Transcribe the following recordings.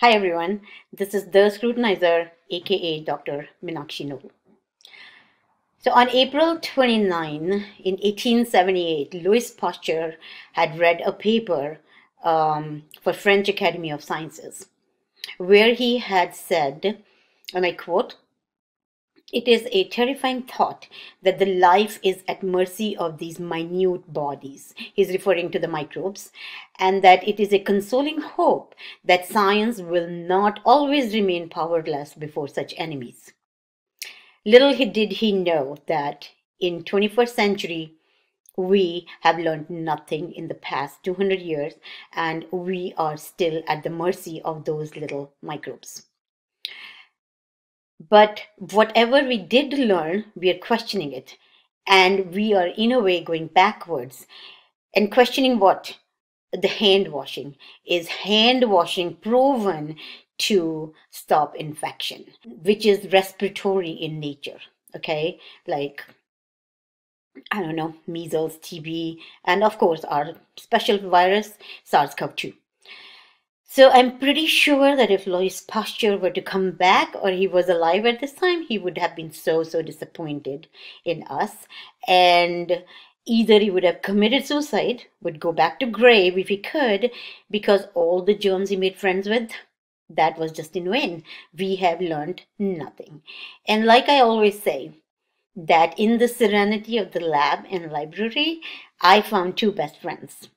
Hi everyone, this is the scrutinizer, aka Dr. Meenakshi Noll. So on April 29, in 1878, Louis Pasteur had read a paper um, for French Academy of Sciences, where he had said, and I quote, it is a terrifying thought that the life is at mercy of these minute bodies. He's referring to the microbes, and that it is a consoling hope that science will not always remain powerless before such enemies. Little did he know that in 21st century we have learned nothing in the past 200 years and we are still at the mercy of those little microbes. But whatever we did learn, we are questioning it. And we are, in a way, going backwards and questioning what? The hand washing. Is hand washing proven to stop infection, which is respiratory in nature? Okay, like I don't know, measles, TB, and of course, our special virus, SARS CoV 2. So I'm pretty sure that if Louis Pasteur were to come back or he was alive at this time, he would have been so, so disappointed in us. And either he would have committed suicide, would go back to grave if he could, because all the germs he made friends with, that was just in vain. We have learned nothing. And like I always say, that in the serenity of the lab and library, I found two best friends,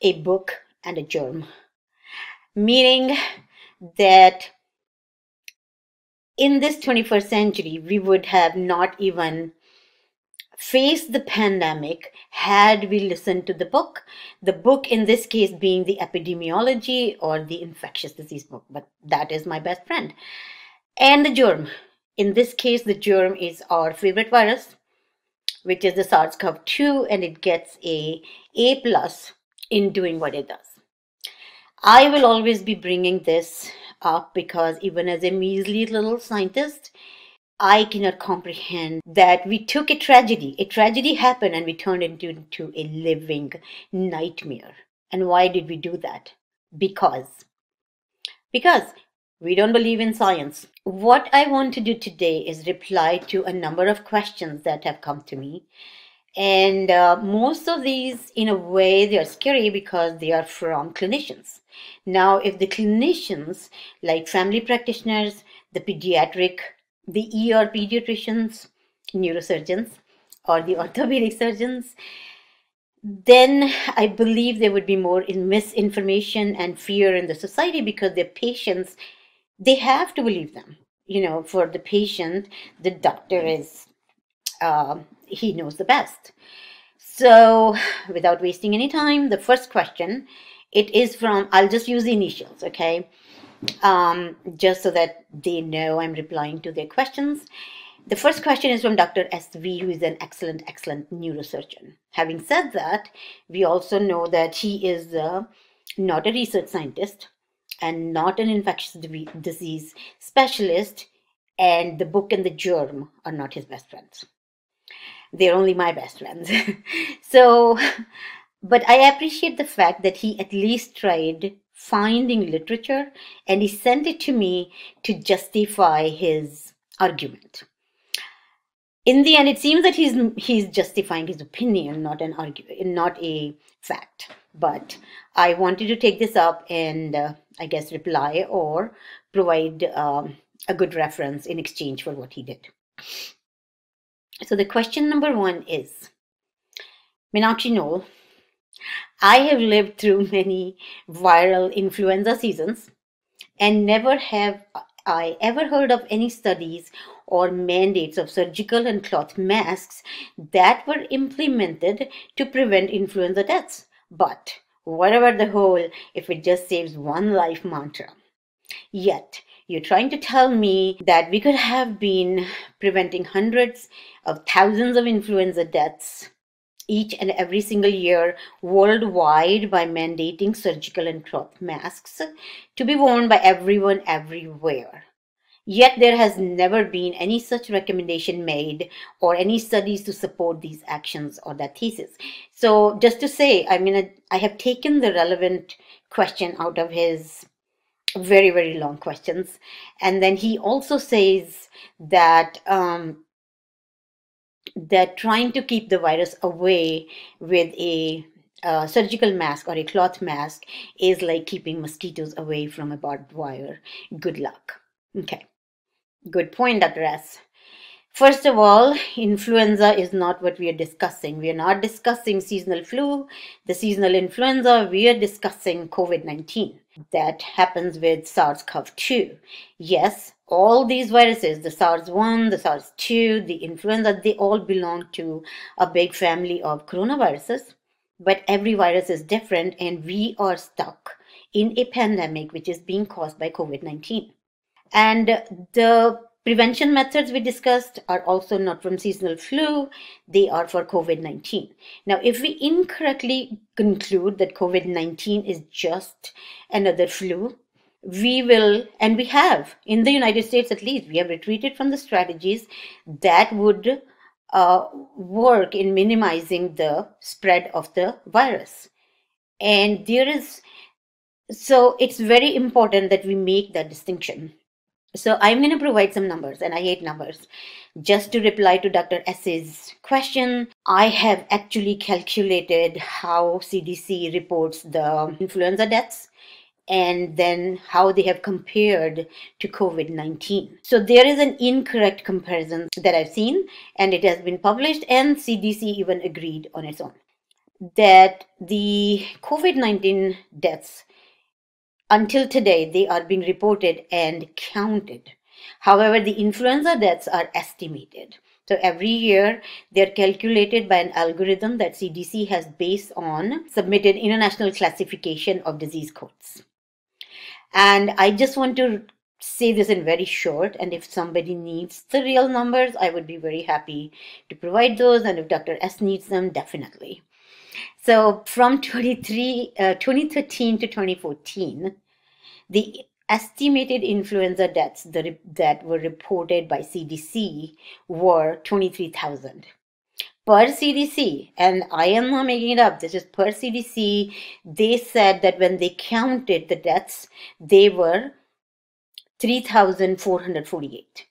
a book and a germ meaning that in this 21st century, we would have not even faced the pandemic had we listened to the book. The book, in this case, being the epidemiology or the infectious disease book, but that is my best friend. And the germ. In this case, the germ is our favorite virus, which is the SARS-CoV-2, and it gets a A plus in doing what it does. I will always be bringing this up because even as a measly little scientist, I cannot comprehend that we took a tragedy. A tragedy happened and we turned it into a living nightmare. And why did we do that? Because. Because we don't believe in science. What I want to do today is reply to a number of questions that have come to me and uh, most of these, in a way, they are scary because they are from clinicians. Now, if the clinicians, like family practitioners, the pediatric, the ER pediatricians, neurosurgeons, or the orthopedic surgeons, then I believe there would be more in misinformation and fear in the society because their patients, they have to believe them. You know, for the patient, the doctor is uh, he knows the best. So, without wasting any time, the first question, it is from, I'll just use the initials, okay? Um, just so that they know I'm replying to their questions. The first question is from Dr. SV, who is an excellent, excellent neurosurgeon. Having said that, we also know that he is uh, not a research scientist and not an infectious disease specialist, and the book and the germ are not his best friends they're only my best friends. so, but I appreciate the fact that he at least tried finding literature and he sent it to me to justify his argument. In the end, it seems that he's he's justifying his opinion, not an argument, not a fact. But I wanted to take this up and uh, I guess reply or provide um, a good reference in exchange for what he did. So the question number one is, Meenakshi Noll, I have lived through many viral influenza seasons and never have I ever heard of any studies or mandates of surgical and cloth masks that were implemented to prevent influenza deaths. But whatever the whole, if it just saves one life mantra. Yet, you're trying to tell me that we could have been preventing hundreds of thousands of influenza deaths each and every single year worldwide by mandating surgical and cloth masks to be worn by everyone everywhere. Yet there has never been any such recommendation made or any studies to support these actions or that thesis. So just to say, I mean, I have taken the relevant question out of his very very long questions and then he also says that um, that trying to keep the virus away with a uh, surgical mask or a cloth mask is like keeping mosquitoes away from a barbed wire. Good luck. Okay. Good point, Dr. S. First of all, influenza is not what we are discussing. We are not discussing seasonal flu, the seasonal influenza. We are discussing COVID 19. That happens with SARS CoV 2. Yes, all these viruses, the SARS 1, the SARS 2, the influenza, they all belong to a big family of coronaviruses. But every virus is different, and we are stuck in a pandemic which is being caused by COVID 19. And the prevention methods we discussed are also not from seasonal flu, they are for COVID 19. Now, if we incorrectly conclude that COVID 19 is just another flu, we will, and we have in the United States at least, we have retreated from the strategies that would uh, work in minimizing the spread of the virus. And there is, so it's very important that we make that distinction. So I'm going to provide some numbers, and I hate numbers. Just to reply to Dr. S's question, I have actually calculated how CDC reports the influenza deaths and then how they have compared to COVID 19. So there is an incorrect comparison that I've seen, and it has been published, and CDC even agreed on its own that the COVID 19 deaths until today they are being reported and counted. However, the influenza deaths are estimated. So every year they're calculated by an algorithm that CDC has based on submitted international classification of disease codes. And I just want to say this in very short. And if somebody needs the real numbers, I would be very happy to provide those. And if Dr. S needs them, definitely. So from 23, uh, 2013 to 2014, the estimated influenza deaths that, that were reported by CDC were 23,000 per CDC, and I am not making it up, this is per CDC, they said that when they counted the deaths, they were 3,448.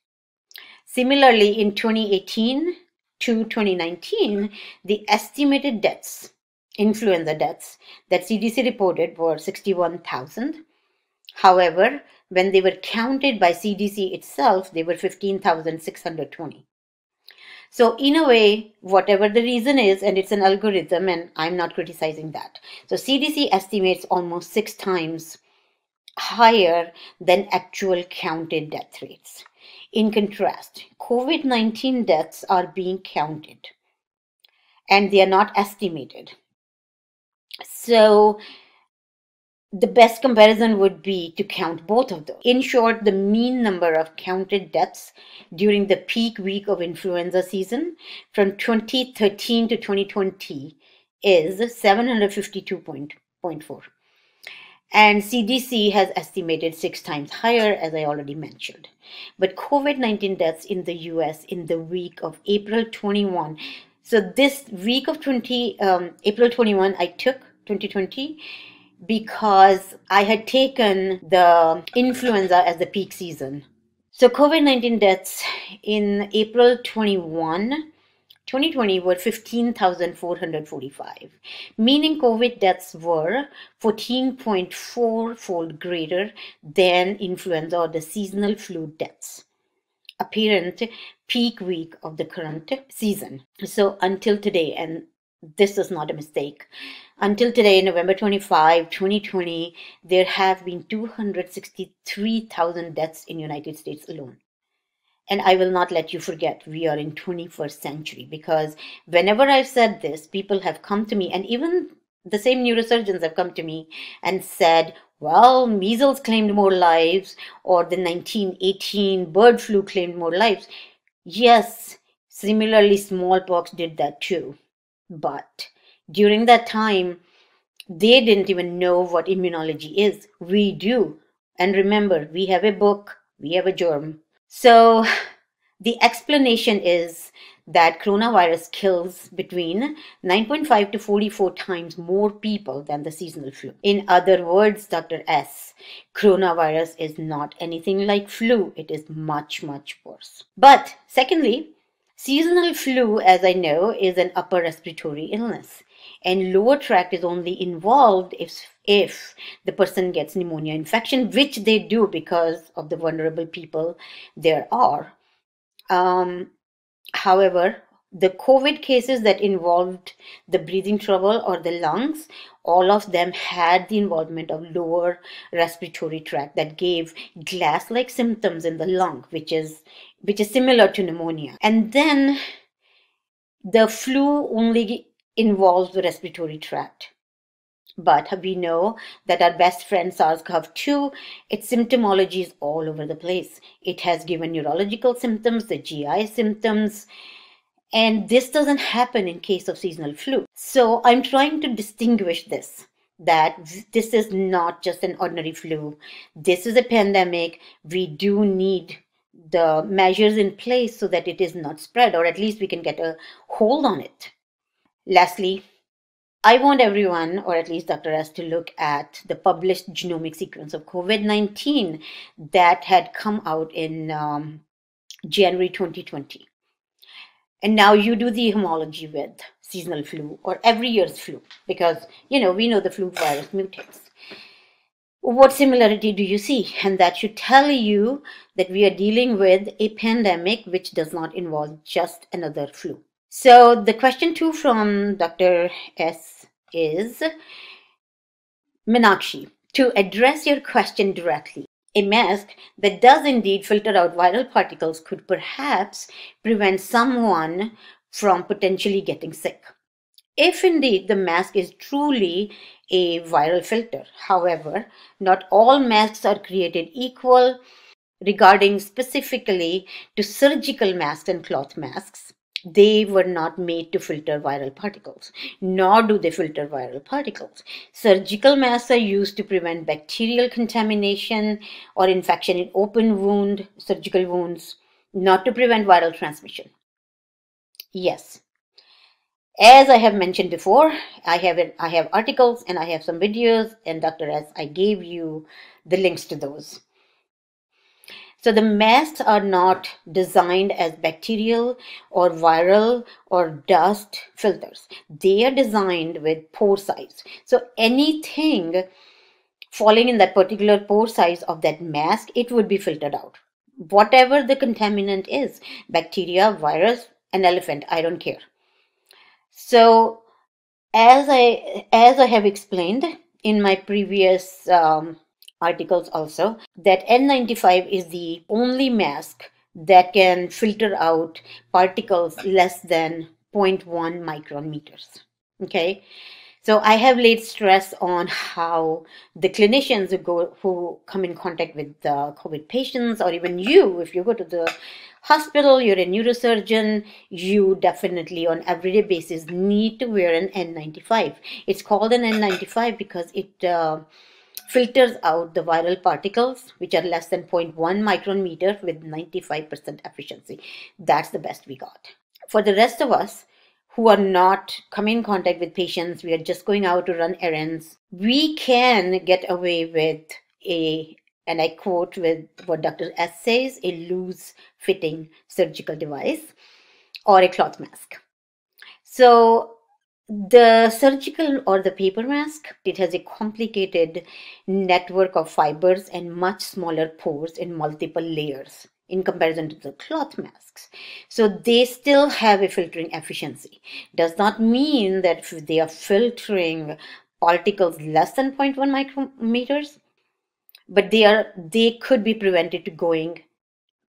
Similarly, in 2018 to 2019, the estimated deaths, influenza deaths, that CDC reported were 61,000. However, when they were counted by CDC itself, they were 15,620. So, in a way, whatever the reason is, and it's an algorithm, and I'm not criticizing that. So, CDC estimates almost six times higher than actual counted death rates. In contrast, COVID 19 deaths are being counted and they are not estimated. So, the best comparison would be to count both of those. In short, the mean number of counted deaths during the peak week of influenza season from 2013 to 2020 is 752.4. And CDC has estimated six times higher, as I already mentioned. But COVID 19 deaths in the US in the week of April 21. So, this week of 20, um, April 21, I took 2020 because I had taken the influenza as the peak season. So, COVID 19 deaths in April 21, 2020 were 15,445, meaning COVID deaths were 14.4 fold greater than influenza or the seasonal flu deaths apparent peak week of the current season. So, until today, and this is not a mistake. Until today, November 25, 2020, there have been 263,000 deaths in United States alone. And I will not let you forget we are in 21st century because whenever I've said this, people have come to me and even the same neurosurgeons have come to me and said, well, measles claimed more lives or the 1918 bird flu claimed more lives. Yes, similarly, smallpox did that too. But during that time, they didn't even know what immunology is. We do. And remember, we have a book, we have a germ. So the explanation is that coronavirus kills between 9.5 to 44 times more people than the seasonal flu. In other words, Dr. S, coronavirus is not anything like flu. It is much, much worse. But secondly, seasonal flu, as I know, is an upper respiratory illness and lower tract is only involved if if the person gets pneumonia infection which they do because of the vulnerable people there are. Um, however the covid cases that involved the breathing trouble or the lungs all of them had the involvement of lower respiratory tract that gave glass like symptoms in the lung which is which is similar to pneumonia. And then the flu only involves the respiratory tract. But we know that our best friend SARS-CoV-2, its symptomology is all over the place. It has given neurological symptoms, the GI symptoms, and this doesn't happen in case of seasonal flu. So I'm trying to distinguish this that this is not just an ordinary flu. This is a pandemic. We do need the measures in place so that it is not spread, or at least we can get a hold on it. Lastly, I want everyone, or at least Dr. S, to look at the published genomic sequence of COVID 19 that had come out in um, January 2020. And now you do the homology with seasonal flu or every year's flu because, you know, we know the flu virus mutates. What similarity do you see? And that should tell you that we are dealing with a pandemic which does not involve just another flu. So the question two from Dr. S is Meenakshi, to address your question directly, a mask that does indeed filter out viral particles could perhaps prevent someone from potentially getting sick. If indeed the mask is truly a viral filter, however, not all masks are created equal regarding specifically to surgical masks and cloth masks they were not made to filter viral particles, nor do they filter viral particles. Surgical masks are used to prevent bacterial contamination or infection in open wound, surgical wounds, not to prevent viral transmission. Yes. As I have mentioned before, I have I have articles and I have some videos and Dr. S, I gave you the links to those. So the masks are not designed as bacterial or viral or dust filters. They are designed with pore size. So anything falling in that particular pore size of that mask, it would be filtered out. Whatever the contaminant is, bacteria, virus, an elephant, I don't care. So as I as I have explained in my previous um, articles also that N95 is the only mask that can filter out particles less than 0.1 micron meters. Okay, so I have laid stress on how the clinicians who go who come in contact with the COVID patients, or even you, if you go to the hospital, you're a neurosurgeon, you definitely on everyday basis need to wear an N95. It's called an N95 because it uh, filters out the viral particles which are less than 0.1 micron meter with 95% efficiency. That's the best we got. For the rest of us who are not coming in contact with patients, we are just going out to run errands, we can get away with a and I quote with what Dr. S says, a loose fitting surgical device or a cloth mask. So the surgical or the paper mask, it has a complicated network of fibers and much smaller pores in multiple layers in comparison to the cloth masks. So they still have a filtering efficiency. Does not mean that if they are filtering particles less than 0.1 micrometers, but they are they could be prevented to going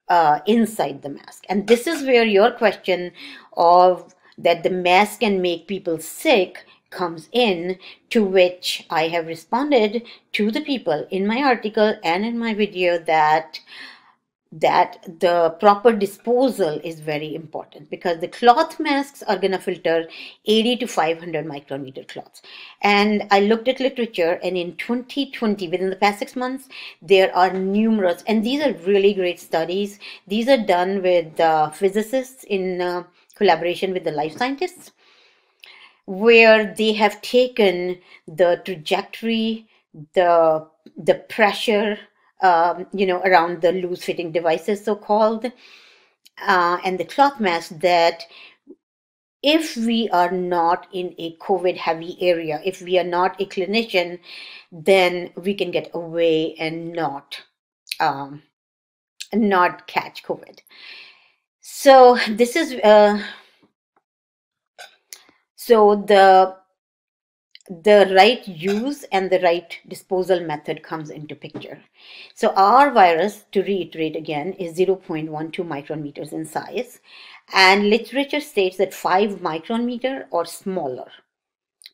uh, inside the mask. And this is where your question of that the mask can make people sick comes in to which I have responded to the people in my article and in my video that that the proper disposal is very important because the cloth masks are going to filter 80 to 500 micrometer cloths. And i looked at literature and in 2020 within the past six months there are numerous and these are really great studies. These are done with uh, physicists in uh, collaboration with the life scientists, where they have taken the trajectory, the the pressure, um, you know, around the loose fitting devices, so called, uh, and the cloth mask that if we are not in a COVID heavy area, if we are not a clinician, then we can get away and not um, not catch COVID. So this is uh, so the the right use and the right disposal method comes into picture. So our virus, to reiterate again, is 0.12 micrometers in size and literature states that 5 micron meter or smaller.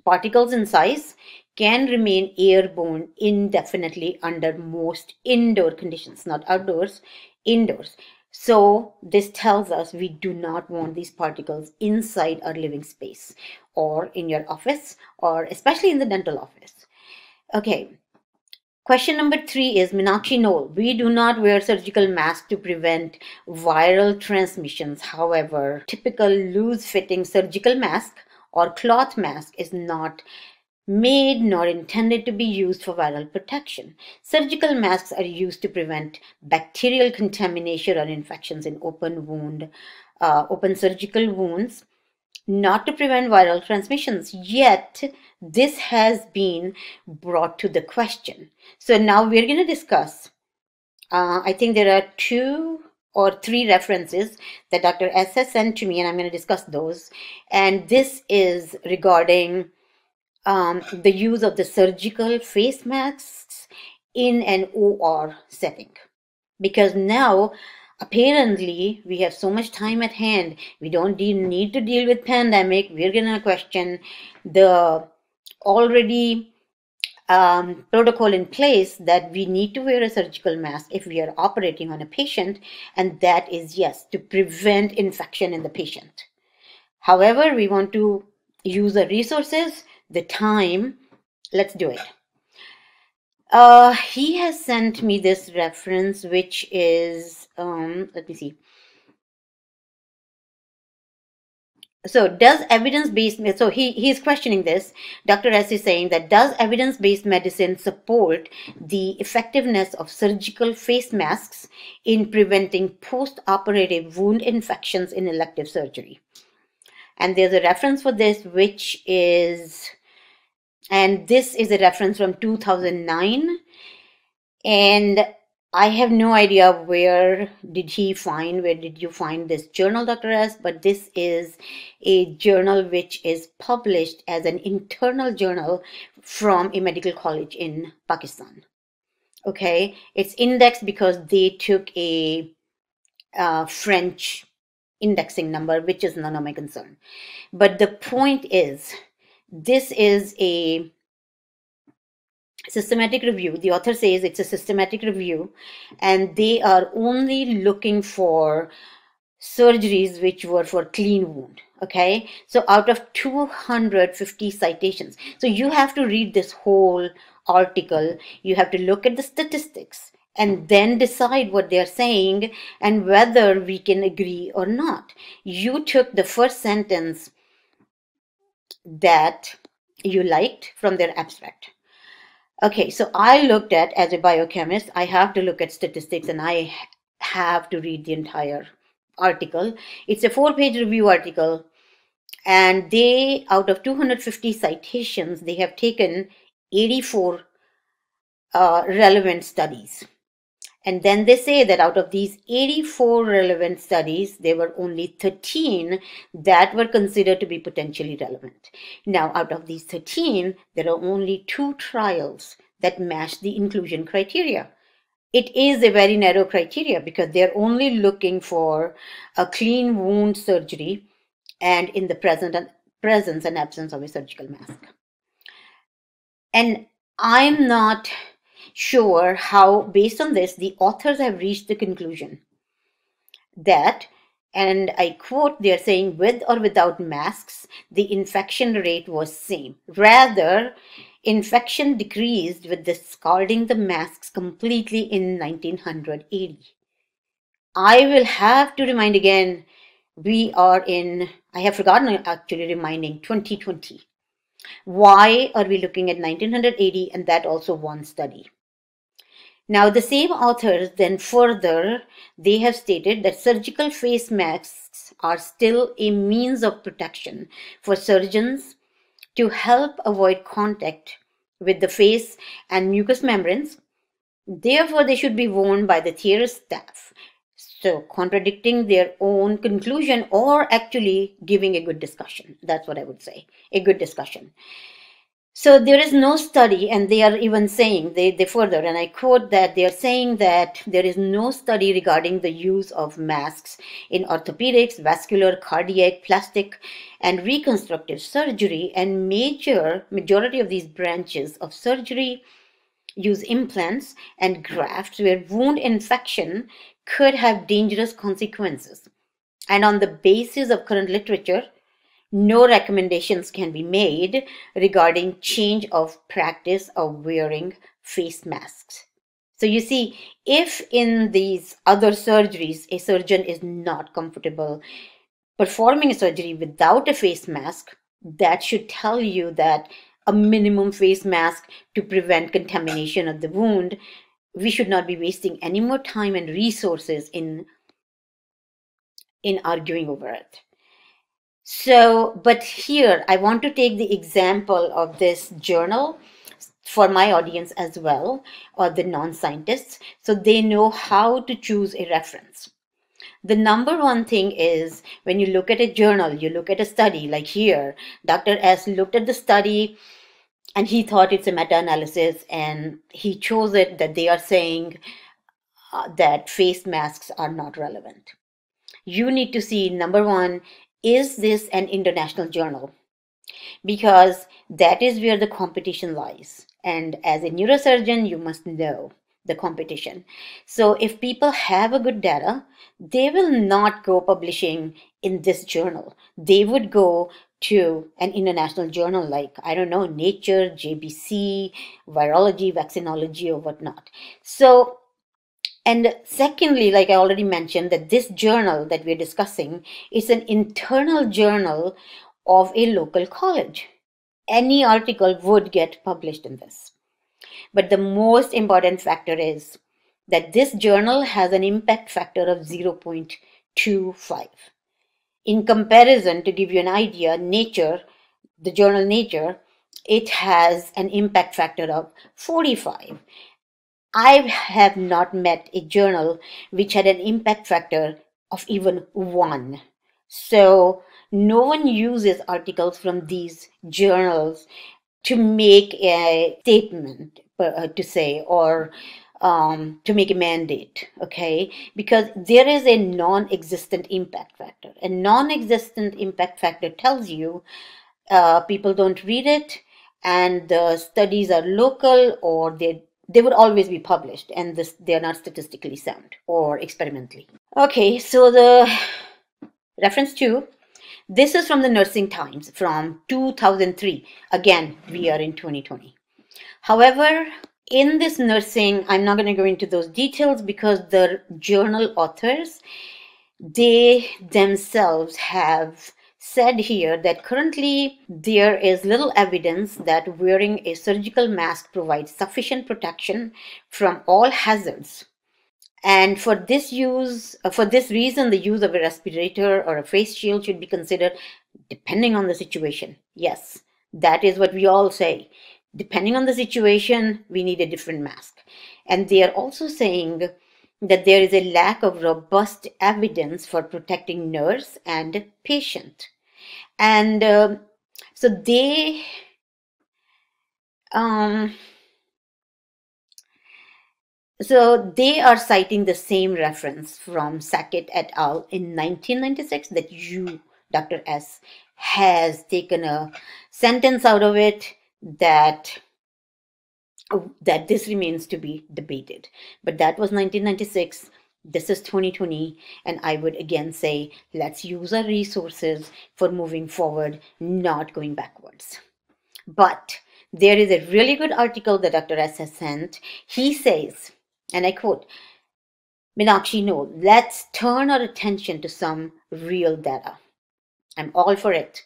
Particles in size can remain airborne indefinitely under most indoor conditions, not outdoors, indoors. So this tells us we do not want these particles inside our living space or in your office or especially in the dental office. Okay. Question number three is Meenakshi Noll. We do not wear surgical masks to prevent viral transmissions. However, typical loose fitting surgical mask or cloth mask is not made nor intended to be used for viral protection. Surgical masks are used to prevent bacterial contamination or infections in open wound, uh, open surgical wounds, not to prevent viral transmissions. Yet, this has been brought to the question. So now we're going to discuss. Uh, I think there are two or three references that Dr. S sent to me, and I'm going to discuss those. And this is regarding um, the use of the surgical face masks in an OR setting. Because now, apparently, we have so much time at hand. We don't need to deal with pandemic. We're going to question the already um, protocol in place that we need to wear a surgical mask if we are operating on a patient, and that is yes, to prevent infection in the patient. However, we want to use the resources the time. Let's do it. Uh, he has sent me this reference, which is, um, let me see. So does evidence-based, so he, he's questioning this. Dr. S is saying that does evidence-based medicine support the effectiveness of surgical face masks in preventing post-operative wound infections in elective surgery? And there's a reference for this, which is, and this is a reference from 2009. And I have no idea where did he find, where did you find this journal, Dr. S, but this is a journal which is published as an internal journal from a medical college in Pakistan. Okay, it's indexed because they took a uh, French indexing number, which is none of my concern. But the point is, this is a systematic review. The author says it's a systematic review, and they are only looking for surgeries which were for clean wound. Okay, so out of 250 citations, so you have to read this whole article, you have to look at the statistics and then decide what they're saying and whether we can agree or not. You took the first sentence that you liked from their abstract. Okay, so I looked at, as a biochemist, I have to look at statistics and I have to read the entire article. It's a four page review article, and they, out of 250 citations, they have taken 84 uh, relevant studies. And then they say that out of these 84 relevant studies, there were only 13 that were considered to be potentially relevant. Now, out of these 13, there are only two trials that match the inclusion criteria. It is a very narrow criteria because they're only looking for a clean wound surgery and in the present and presence and absence of a surgical mask. And I'm not sure how, based on this, the authors have reached the conclusion that, and I quote, they're saying, with or without masks, the infection rate was same. Rather, infection decreased with discarding the masks completely in 1980. I will have to remind again We are in, I have forgotten actually reminding, 2020. Why are we looking at 1980 and that also one study? Now, the same authors then further, they have stated that surgical face masks are still a means of protection for surgeons to help avoid contact with the face and mucous membranes. Therefore, they should be worn by the theater staff. So, contradicting their own conclusion or actually giving a good discussion. That's what I would say a good discussion. So there is no study, and they are even saying, they, they further, and I quote that they are saying that there is no study regarding the use of masks in orthopedics, vascular, cardiac, plastic, and reconstructive surgery, and major majority of these branches of surgery use implants and grafts where wound infection could have dangerous consequences. And on the basis of current literature, no recommendations can be made regarding change of practice of wearing face masks. So you see, if in these other surgeries a surgeon is not comfortable performing a surgery without a face mask, that should tell you that a minimum face mask to prevent contamination of the wound, we should not be wasting any more time and resources in in arguing over it. So, but here I want to take the example of this journal for my audience as well, or the non scientists, so they know how to choose a reference. The number one thing is when you look at a journal, you look at a study, like here, Dr. S looked at the study and he thought it's a meta analysis and he chose it that they are saying uh, that face masks are not relevant. You need to see number one, is this an international journal? Because that is where the competition lies. And as a neurosurgeon, you must know the competition. So if people have a good data, they will not go publishing in this journal. They would go to an international journal like, I don't know, Nature, JBC, Virology, Vaccinology, or whatnot. So and secondly, like I already mentioned, that this journal that we're discussing is an internal journal of a local college. Any article would get published in this. But the most important factor is that this journal has an impact factor of 0.25. In comparison, to give you an idea, Nature, the journal Nature, it has an impact factor of 45. I have not met a journal which had an impact factor of even one. So no one uses articles from these journals to make a statement uh, to say or um, to make a mandate, okay? Because there is a non existent impact factor. A non existent impact factor tells you uh, people don't read it and the studies are local or they they would always be published and this they are not statistically sound or experimentally. Okay so the reference to this is from the nursing times from 2003 again we are in 2020 however in this nursing i'm not going to go into those details because the journal authors they themselves have said here that currently there is little evidence that wearing a surgical mask provides sufficient protection from all hazards. And for this use, uh, for this reason, the use of a respirator or a face shield should be considered depending on the situation. Yes, that is what we all say. Depending on the situation, we need a different mask. And they are also saying that there is a lack of robust evidence for protecting nurse and patient and uh, so they um, so they are citing the same reference from Sackett et al. in 1996 that you, Dr. S, has taken a sentence out of it that that this remains to be debated. But that was 1996 this is 2020 and i would again say let's use our resources for moving forward not going backwards but there is a really good article that dr s has sent he says and i quote Meenakshi, no, let's turn our attention to some real data. I'm all for it.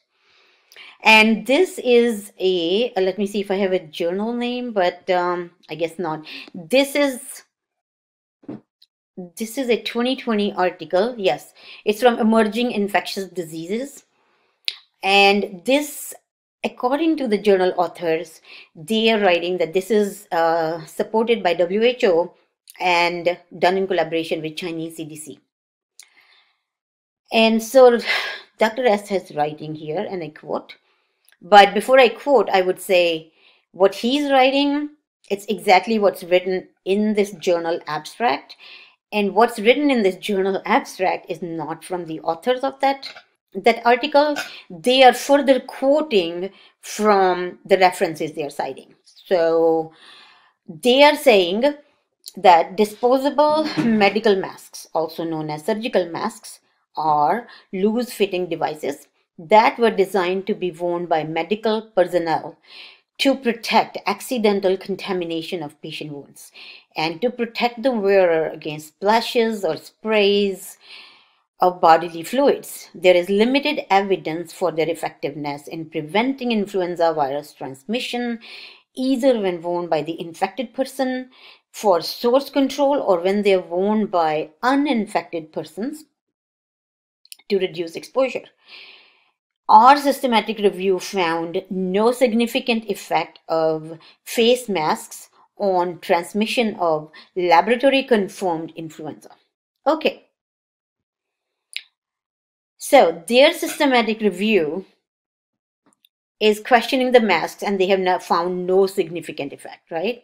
And this is a, let me see if I have a journal name, but um, I guess not. This is this is a 2020 article. Yes, it's from Emerging Infectious Diseases. And this, according to the journal authors, they are writing that this is uh, supported by WHO and done in collaboration with Chinese CDC. And so Dr. S has writing here, and I quote, but before I quote, I would say what he's writing, it's exactly what's written in this journal abstract. And what's written in this journal abstract is not from the authors of that that article. They are further quoting from the references they are citing. So they are saying that disposable medical masks, also known as surgical masks, are loose fitting devices that were designed to be worn by medical personnel to protect accidental contamination of patient wounds and to protect the wearer against splashes or sprays of bodily fluids. There is limited evidence for their effectiveness in preventing influenza virus transmission, either when worn by the infected person for source control or when they are worn by uninfected persons to reduce exposure. Our systematic review found no significant effect of face masks on transmission of laboratory confirmed influenza. Okay. So their systematic review is questioning the masks and they have not found no significant effect, right?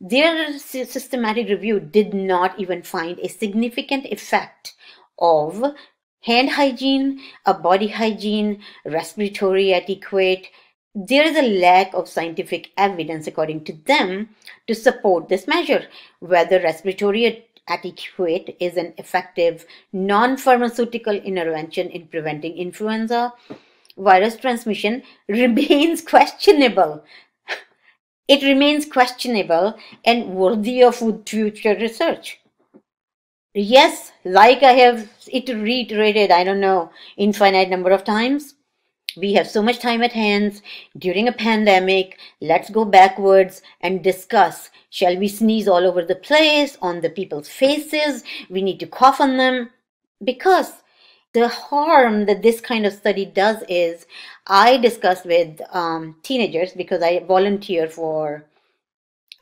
Their systematic review did not even find a significant effect of hand hygiene, a body hygiene, respiratory etiquette. There is a lack of scientific evidence, according to them, to support this measure. Whether respiratory etiquette is an effective non pharmaceutical intervention in preventing influenza virus transmission remains questionable. It remains questionable and worthy of future research. Yes, like I have it reiterated, I don't know, infinite number of times. We have so much time at hands during a pandemic. Let's go backwards and discuss. Shall we sneeze all over the place, on the people's faces? We need to cough on them. Because the harm that this kind of study does is, I discuss with um, teenagers because I volunteer for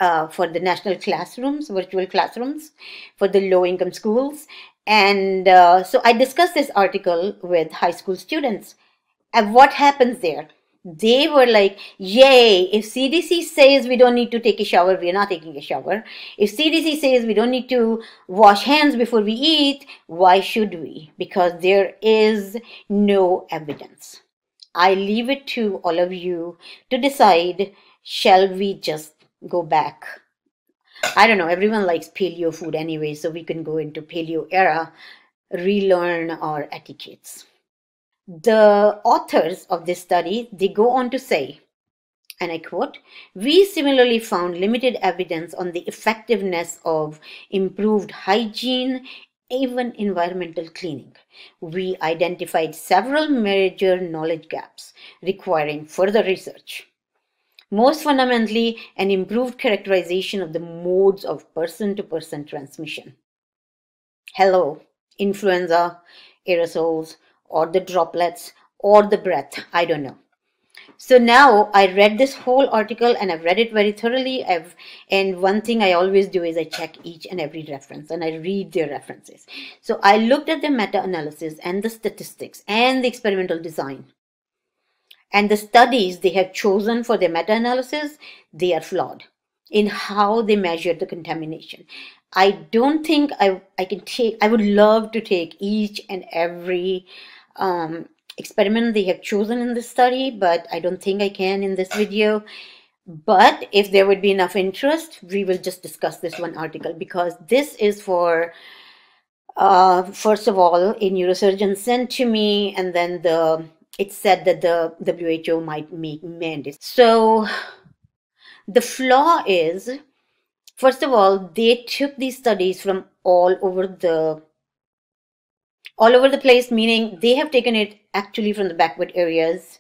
uh, for the national classrooms, virtual classrooms for the low income schools. And uh, so I discussed this article with high school students. And what happens there? They were like, yay, if CDC says we don't need to take a shower, we are not taking a shower. If CDC says we don't need to wash hands before we eat, why should we? Because there is no evidence. I leave it to all of you to decide shall we just go back. I don't know, everyone likes paleo food anyway, so we can go into paleo era, relearn our etiquettes. The authors of this study, they go on to say, and I quote, we similarly found limited evidence on the effectiveness of improved hygiene, even environmental cleaning. We identified several major knowledge gaps requiring further research. Most fundamentally, an improved characterization of the modes of person to person transmission. Hello, influenza, aerosols, or the droplets, or the breath. I don't know. So now I read this whole article and I've read it very thoroughly. I've and one thing I always do is I check each and every reference and I read their references. So I looked at the meta-analysis and the statistics and the experimental design and the studies they have chosen for their meta-analysis they are flawed in how they measure the contamination i don't think i, I can take i would love to take each and every um, experiment they have chosen in this study but i don't think i can in this video but if there would be enough interest we will just discuss this one article because this is for uh, first of all a neurosurgeon sent to me and then the it said that the WHO might make mandates. So the flaw is, first of all, they took these studies from all over the all over the place meaning they have taken it actually from the backward areas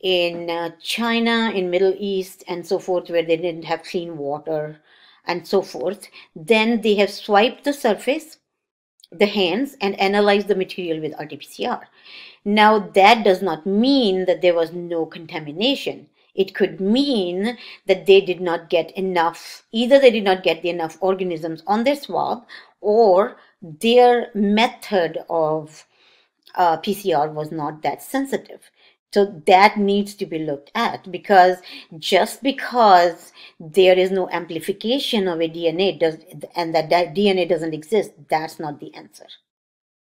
in uh, china in middle east and so forth where they didn't have clean water and so forth. Then they have swiped the surface the hands and analyzed the material with rt-pcr now that does not mean that there was no contamination. It could mean that they did not get enough, either they did not get enough organisms on their swab or their method of uh, PCR was not that sensitive. So that needs to be looked at because just because there is no amplification of a DNA does and that, that DNA doesn't exist, that's not the answer.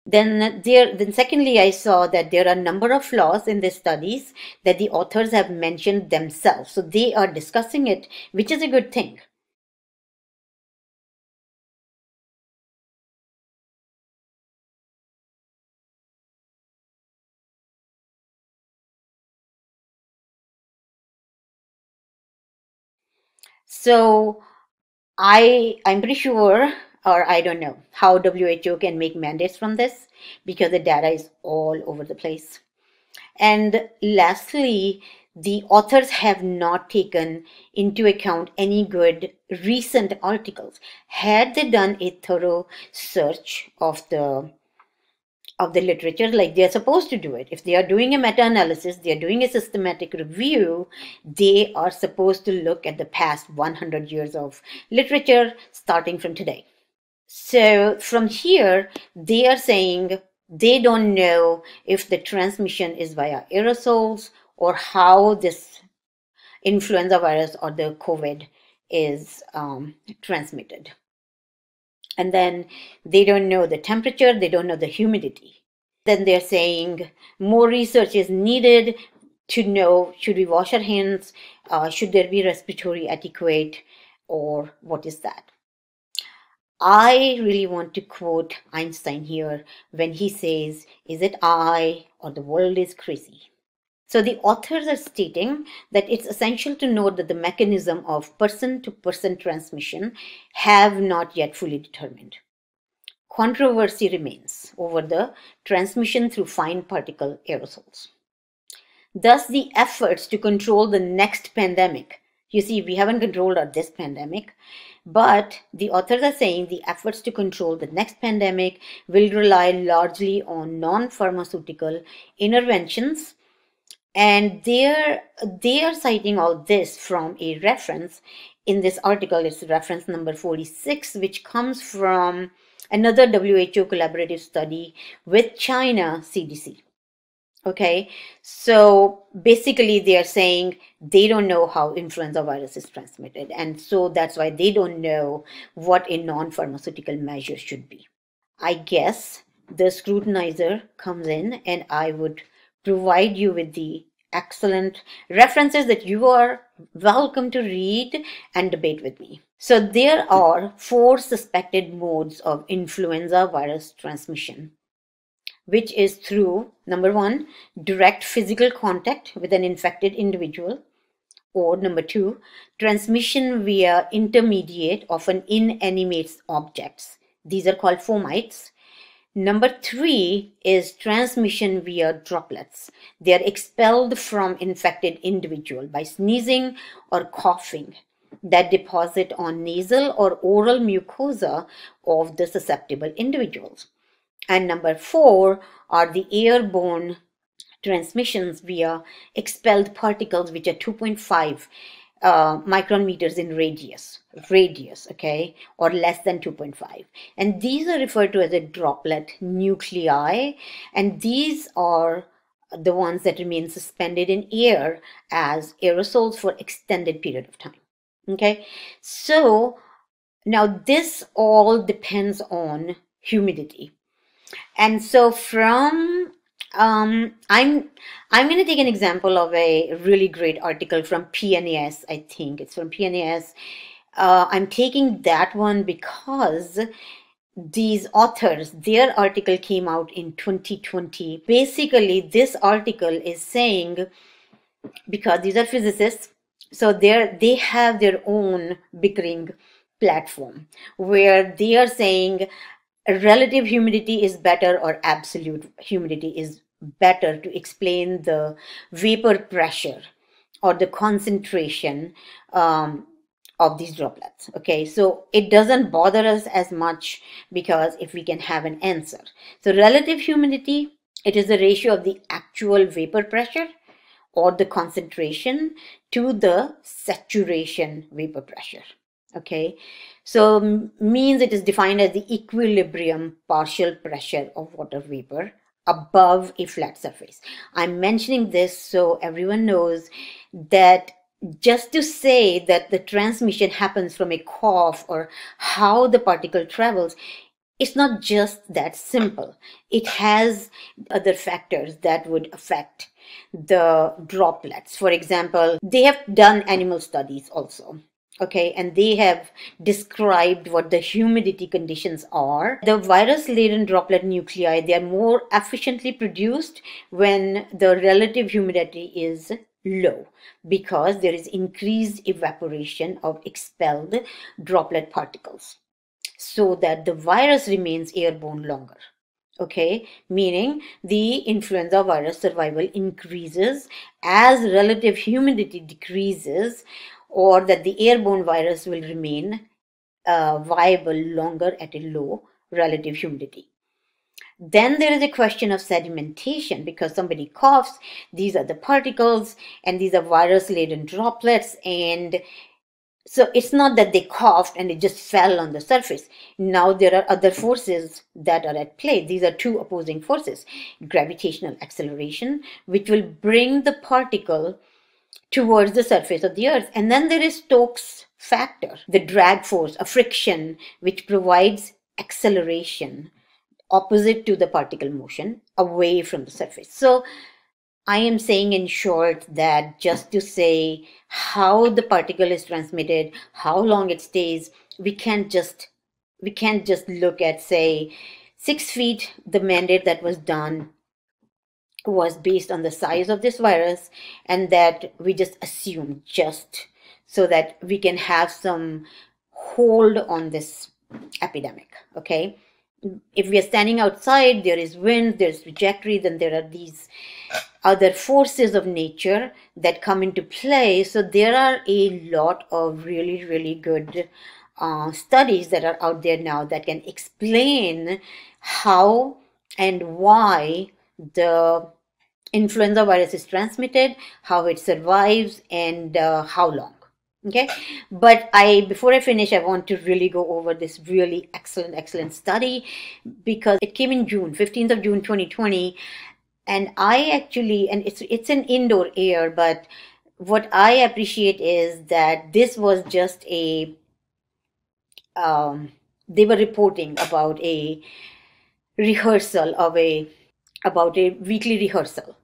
Then there, then secondly, I saw that there are a number of flaws in the studies that the authors have mentioned themselves. So they are discussing it, which is a good thing. So I I'm pretty sure or I don't know how WHO can make mandates from this because the data is all over the place. And lastly, the authors have not taken into account any good recent articles. Had they done a thorough search of the of the literature like they're supposed to do it. If they are doing a meta analysis, they're doing a systematic review, they are supposed to look at the past 100 years of literature starting from today. So from here, they are saying they don't know if the transmission is via aerosols or how this influenza virus or the COVID is um, transmitted. And then they don't know the temperature, they don't know the humidity. Then they're saying more research is needed to know should we wash our hands, uh, should there be respiratory etiquette, or what is that? I really want to quote Einstein here when he says, Is it I or the world is crazy? So the authors are stating that it's essential to note that the mechanism of person to person transmission have not yet fully determined. Controversy remains over the transmission through fine particle aerosols. Thus, the efforts to control the next pandemic you see, we haven't controlled this pandemic, but the authors are saying the efforts to control the next pandemic will rely largely on non-pharmaceutical interventions. And they're, they are citing all this from a reference in this article. It's reference number 46, which comes from another WHO collaborative study with China CDC. Okay, so basically they are saying they don't know how influenza virus is transmitted, and so that's why they don't know what a non pharmaceutical measure should be. I guess the scrutinizer comes in, and I would provide you with the excellent references that you are welcome to read and debate with me. So, there are four suspected modes of influenza virus transmission which is through number one, direct physical contact with an infected individual, or number two, transmission via intermediate, often inanimate objects. These are called fomites. Number three is transmission via droplets. They are expelled from infected individual by sneezing or coughing that deposit on nasal or oral mucosa of the susceptible individuals. And number four are the airborne transmissions via expelled particles, which are 2.5 uh, micrometers in radius, radius, okay, or less than 2.5. And these are referred to as a droplet nuclei, and these are the ones that remain suspended in air as aerosols for extended period of time. Okay, so now this all depends on humidity and so from um, I'm I'm going to take an example of a really great article from PNAS. I think it's from PNAS. Uh, I'm taking that one because these authors, their article came out in 2020. Basically, this article is saying because these are physicists, so they they have their own bickering platform where they are saying relative humidity is better or absolute humidity is better to explain the vapor pressure or the concentration um, of these droplets. Okay, so it doesn't bother us as much because if we can have an answer. So relative humidity, it is the ratio of the actual vapor pressure or the concentration to the saturation vapor pressure. Okay, so means it is defined as the equilibrium partial pressure of water vapor above a flat surface. I'm mentioning this so everyone knows that just to say that the transmission happens from a cough or how the particle travels it's not just that simple. It has other factors that would affect the droplets. For example they have done animal studies also okay and they have described what the humidity conditions are. The virus laden droplet nuclei they are more efficiently produced when the relative humidity is low because there is increased evaporation of expelled droplet particles so that the virus remains airborne longer. Okay meaning the influenza virus survival increases as relative humidity decreases or that the airborne virus will remain uh, viable longer at a low relative humidity then there is a question of sedimentation because somebody coughs, these are the particles, and these are virus laden droplets. And so it's not that they coughed and it just fell on the surface. Now there are other forces that are at play. These are two opposing forces gravitational acceleration, which will bring the particle towards the surface of the earth. And then there is Stokes factor, the drag force, a friction, which provides acceleration opposite to the particle motion away from the surface. So I am saying in short that just to say how the particle is transmitted, how long it stays, we can't just we can't just look at say six feet the mandate that was done was based on the size of this virus and that we just assume just so that we can have some hold on this epidemic okay if we are standing outside, there is wind, there's trajectory, then there are these other forces of nature that come into play. So there are a lot of really, really good uh, studies that are out there now that can explain how and why the influenza virus is transmitted, how it survives, and uh, how long. Okay? But i before i finish i want to really go over this really excellent excellent study because it came in june 15th of june 2020 and i actually and it's it's an indoor air but what i appreciate is that this was just a um, they were reporting about a rehearsal of a about a weekly rehearsal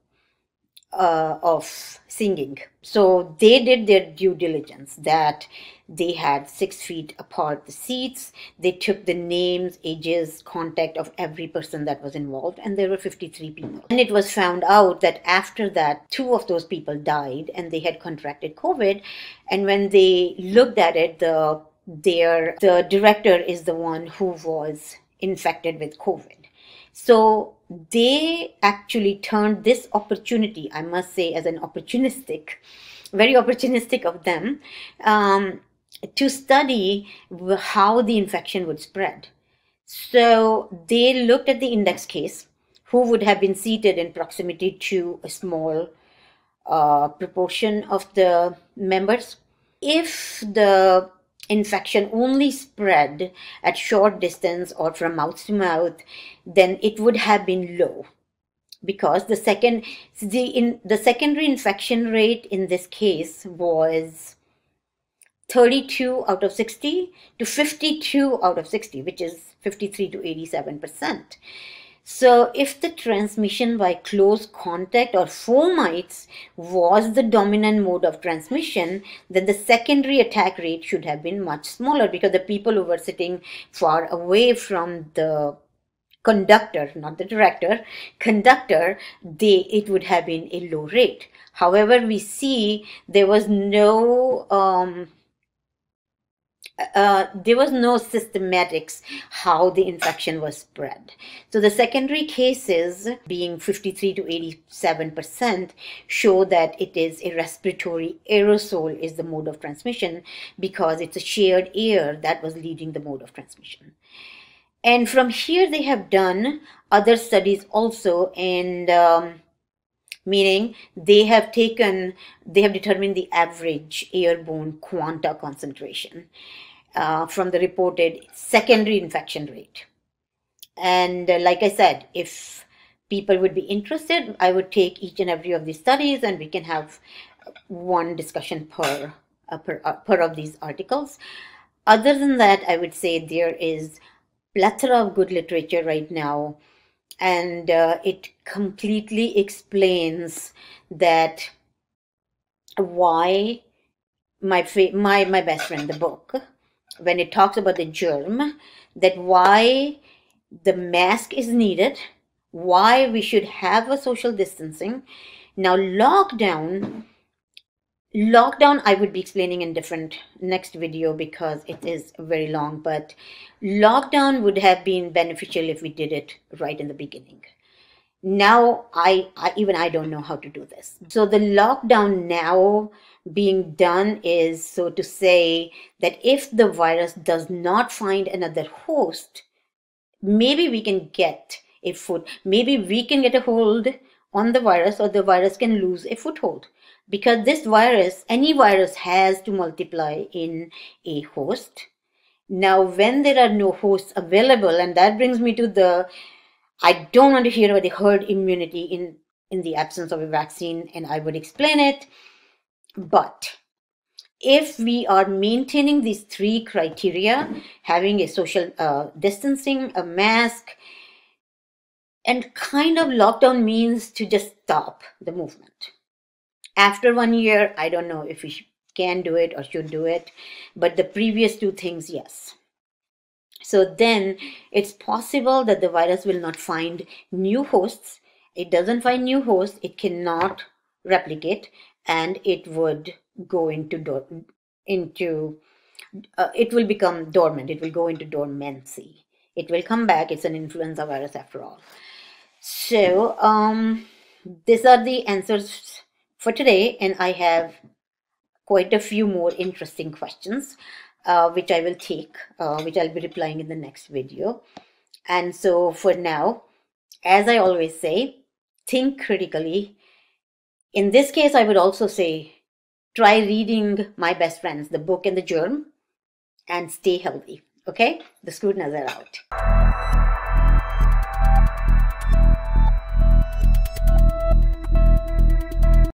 uh, of singing. So they did their due diligence that they had six feet apart the seats. They took the names, ages, contact of every person that was involved, and there were 53 people. And it was found out that after that, two of those people died and they had contracted COVID. And when they looked at it, the their the director is the one who was infected with COVID. So they actually turned this opportunity, I must say, as an opportunistic, very opportunistic of them, um, to study how the infection would spread. So they looked at the index case, who would have been seated in proximity to a small uh, proportion of the members. If the infection only spread at short distance or from mouth to mouth, then it would have been low. Because the second the in the secondary infection rate in this case was 32 out of 60 to 52 out of 60 which is 53 to 87 percent so if the transmission by close contact or fomites was the dominant mode of transmission, then the secondary attack rate should have been much smaller because the people who were sitting far away from the conductor, not the director, conductor, they it would have been a low rate. However, we see there was no um, uh, there was no systematics how the infection was spread. So the secondary cases, being 53 to 87 percent, show that it is a respiratory aerosol is the mode of transmission because it's a shared air that was leading the mode of transmission. And from here, they have done other studies also, and um, meaning they have taken, they have determined the average airborne quanta concentration uh, from the reported secondary infection rate. And uh, like I said, if people would be interested, I would take each and every of these studies and we can have one discussion per, uh, per, uh, per of these articles. Other than that, I would say there is plethora of good literature right now and uh, it completely explains that why my my my best friend the book when it talks about the germ that why the mask is needed why we should have a social distancing. Now lockdown lockdown i would be explaining in different next video because it is very long but lockdown would have been beneficial if we did it right in the beginning. Now I, I even i don't know how to do this. So the lockdown now being done is so to say that if the virus does not find another host maybe we can get a foot maybe we can get a hold on the virus or the virus can lose a foothold because this virus, any virus has to multiply in a host. Now, when there are no hosts available, and that brings me to the, I don't want to hear about the herd immunity in, in the absence of a vaccine, and I would explain it. But if we are maintaining these three criteria, having a social uh, distancing, a mask, and kind of lockdown means to just stop the movement after one year, I don't know if we can do it or should do it, but the previous two things, yes. So then it's possible that the virus will not find new hosts. It doesn't find new hosts, it cannot replicate, and it would go into into uh, it will become dormant. It will go into dormancy. It will come back. It's an influenza virus after all. So um, these are the answers for today, and I have quite a few more interesting questions, uh, which I will take, uh, which I'll be replying in the next video. And so for now, as I always say, think critically. In this case, I would also say, try reading My Best Friends, the book and the germ, and stay healthy. Okay? The Scrutinizer out.